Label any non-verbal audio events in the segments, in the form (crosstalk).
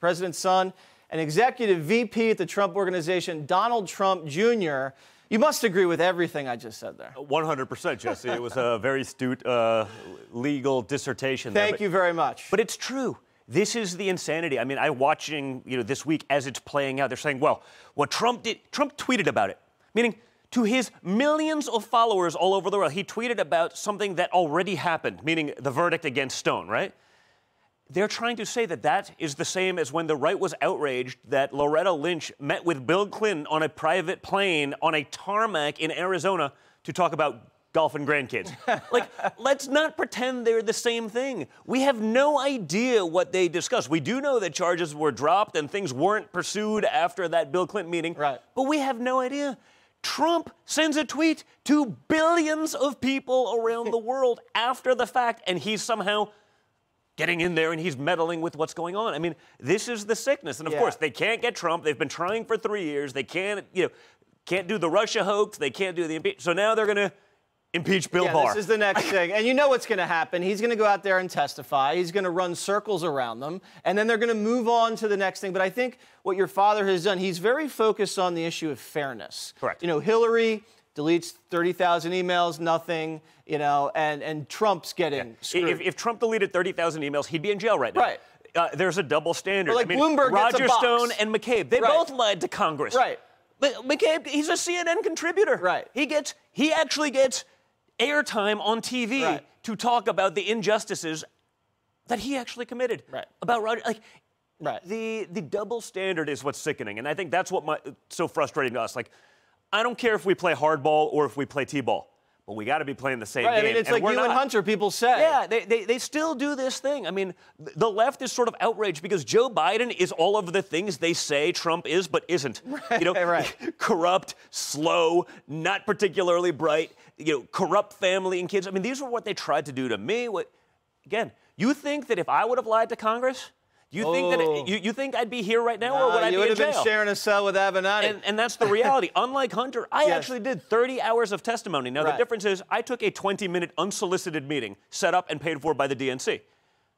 president's son and executive VP at the Trump Organization, Donald Trump Jr. You must agree with everything I just said there. 100%, Jesse. it was a very astute uh, legal dissertation. Thank there, you very much. But it's true. This is the insanity. I mean, I watching, you know, this week as it's playing out, they're saying, well, what Trump did, Trump tweeted about it. Meaning, to his millions of followers all over the world, he tweeted about something that already happened, meaning the verdict against Stone, right? They're trying to say that that is the same as when the right was outraged that Loretta Lynch met with Bill Clinton on a private plane on a tarmac in Arizona to talk about golf and grandkids. (laughs) like, let's not pretend they're the same thing. We have no idea what they discussed. We do know that charges were dropped and things weren't pursued after that Bill Clinton meeting. Right. But we have no idea. Trump sends a tweet to billions of people around (laughs) the world after the fact, and he's somehow getting in there and he's meddling with what's going on. I mean, this is the sickness. And of Yeah. course, they can't get Trump. They've been trying for three years. They can't, you know, can't do the Russia hoax. They can't do the impeachment. So now they're going to impeach Bill yeah, Barr. this is the next (laughs) thing. And you know what's going to happen. He's going to go out there and testify. He's going to run circles around them. And then they're going to move on to the next thing. But I think what your father has done, he's very focused on the issue of fairness. Correct. You know, Hillary deletes 30,000 emails, nothing, you know, and, and Trump's getting screwed. If, if Trump deleted 30,000 emails, he'd be in jail right now. Right. Uh, there's a double standard. Or like I mean, Bloomberg Roger. Stone and McCabe, they Right. both lied to Congress. Right. But McCabe, he's a CNN contributor. Right. He gets, he actually gets airtime on TV Right. to talk about the injustices that he actually committed. Right. About Roger, like, Right. the the double standard is what's sickening, and I think that's what my so frustrating to us. Like, I don't care if we play hardball or if we play t-ball, but we got to be playing the same right. game. I mean, it's and like we're you and. Hunter, people say. Yeah, they, they, they still do this thing. I mean, the left is sort of outraged because Joe Biden is all of the things they say Trump is, but isn't. Right, (laughs) you know, right. (laughs) corrupt, slow, not particularly bright, you know, corrupt family and kids. I mean, these are what they tried to do to me. What, again, you think that if I would have lied to Congress, you think that Oh. you, you think I'd be here right now, or would I be in jail? you would have been sharing a cell with Avenatti. And, and that's the reality. (laughs) Unlike Hunter, I Yes. actually did 30 hours of testimony. Now, the difference is I took a 20 minute unsolicited meeting set up and paid for by the DNC.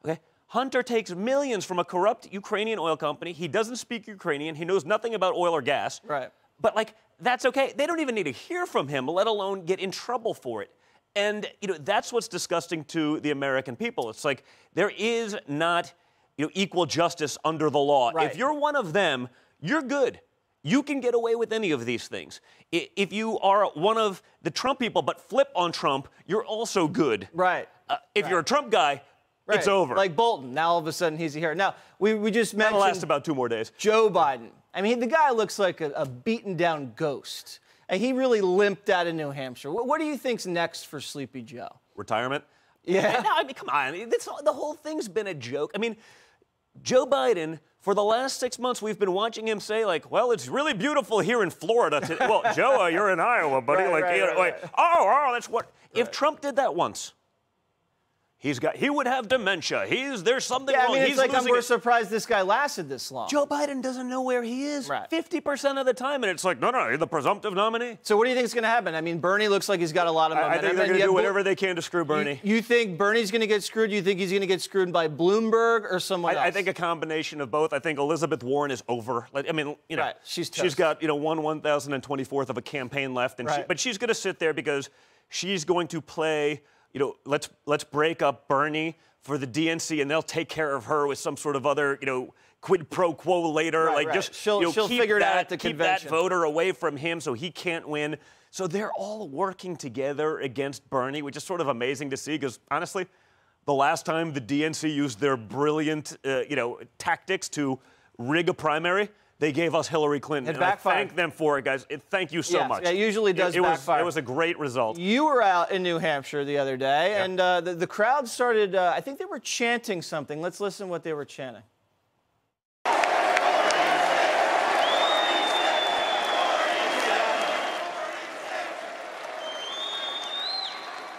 Okay? Hunter takes millions from a corrupt Ukrainian oil company. He doesn't speak Ukrainian. He knows nothing about oil or gas. Right. But, like, that's okay. They don't even need to hear from him, let alone get in trouble for it. And, you know, that's what's disgusting to the American people. It's like there is not, you know, equal justice under the law. Right. If you're one of them, you're good. You can get away with any of these things. If you are one of the Trump people but flip on Trump, you're also good. right. Uh, if you're a Trump guy, it's over. Like Bolton. Now all of a sudden he's here. Now, we, we just That'll mentioned last about two more days. Joe Biden. I mean, the guy looks like a, a beaten down ghost. And he really limped out of New Hampshire. What, what do you think's next for Sleepy Joe? Retirement. Yeah. No, I mean, come on. This, the whole thing's been a joke. I mean, Joe Biden, for the last six months, we've been watching him say, like, well, it's really beautiful here in Florida. Today. well, (laughs) Joe, you're in Iowa, buddy. Right, like, right, you know, right, like, oh, oh, that's what. If Trump did that once, he's got, he would have dementia. He's, there's something Yeah, I wrong. mean, it's he's like I'm, we're it. surprised this guy lasted this long. Joe Biden doesn't know where he is Right. 50% of the time. And it's like, no, no, you're the presumptive nominee. So what do you think is going to happen? I mean, Bernie looks like he's got a lot of I, I think they're going to do whatever they can to screw Bernie. You, you think Bernie's going to get screwed? You think he's going to get screwed by Bloomberg or someone else? I, I think a combination of both. I think Elizabeth Warren is over. Like, I mean, you know, Right, she's she's toast. got you know one one thousand and twenty fourth of a campaign left, and she, Right. but she's going to sit there because she's going to play. You know, let's let's break up Bernie for the DNC, and they'll take care of her with some sort of other you know quid pro quo later. Right, like right. just She'll- you know, she'll keep figure it out that, at the keep that voter away from him so he can't win. So they're all working together against Bernie, which is sort of amazing to see because honestly, the last time the DNC used their brilliant, uh, you know, tactics to rig a primary, they gave us Hillary Clinton. It backfired. thank them for it, guys. It, thank you so Yes, much. yeah, it usually does it, it was, backfire. it was a great result. You were out in New Hampshire the other day, and uh, the, the crowd started, uh, I think they were chanting something. Let's listen what they were chanting.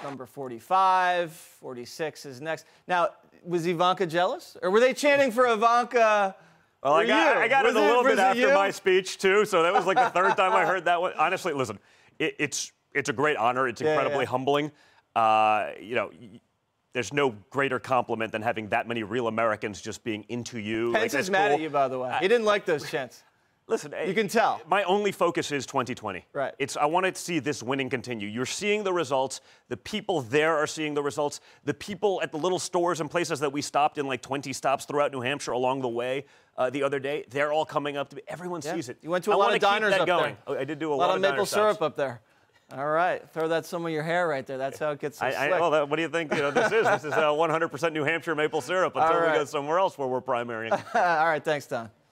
Number 45, 46 is next. Now, was Ivanka jealous? Or were they chanting for Ivanka? Well, I got? I got it a little was bit after you? my speech too, so that was like the third time I (laughs) heard that one. Honestly, listen, it, it's it's a great honor. It's incredibly yeah. humbling. Uh, you know, there's no greater compliment than having that many real Americans just being into you. Like, Pence that's is mad cool. at you, by the way. he didn't like those chants. Listen, You can tell. My only focus is 2020. Right. It's I want to see this winning continue. You're seeing the results. The people there are seeing the results. The people at the little stores and places that we stopped in, like 20 stops throughout New Hampshire along the way uh, the other day, they're all coming up to me. Everyone Yeah. sees it. You went to a I lot of diners up going. there. Oh, I did do a, A lot, of diner maple stops. syrup up there. All right, throw that some of your hair right there. That's how it gets so I, I, well, that, what do you think? You know, this is this is uh, 100% New Hampshire maple syrup (laughs) until All we go somewhere else where we're primarying. (laughs) All right, thanks, Don.